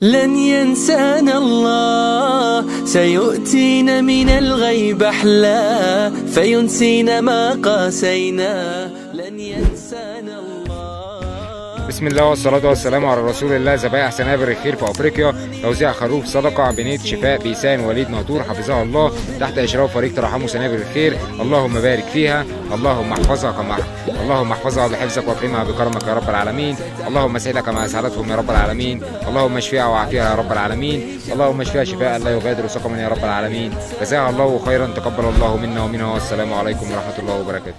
لن ينسانا الله. سيؤتينا من الغيب أحلى فينسينا ما قاسينا. لن ينسانا الله. بسم الله والصلاة والسلام على رسول الله. ذبائح سنابر الخير في أفريقيا. توزيع خروف صدقة بنية شفاء بيسان وليد مهدور حفظها الله. تحت إشراف فريق ترحموا سنابر الخير. اللهم بارك فيها. اللهم احفظها كما اللهم احفظها بحفظك واكرمها بكرمك يا رب العالمين. اللهم اسعدها كما أسعدتهم يا رب العالمين. اللهم اشفيها وعافيها يا رب العالمين. اللهم اشفيها شفاء لا يغادر سقما يا رب العالمين. جزاها الله خيرا. تقبل الله منا ومنها. والسلام عليكم ورحمة الله وبركاته.